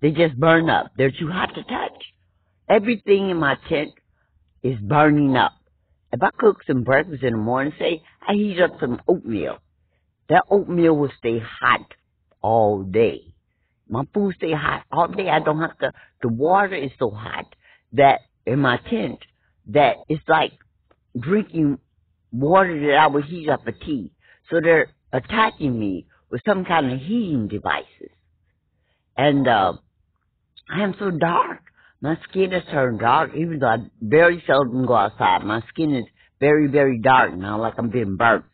they just burn up. They're too hot to touch. Everything in my tent is burning up. If I cook some breakfast in the morning, say I heat up some oatmeal, that oatmeal will stay hot all day. My food stay hot all day. I don't have to. The water is so hot that in my tent that it's like drinking water that I would heat up a tea. So they're attacking me with some kind of heating devices. And uh, I am so dark. My skin has turned dark, even though I very seldom go outside. My skin is very, very dark now, like I'm being burnt.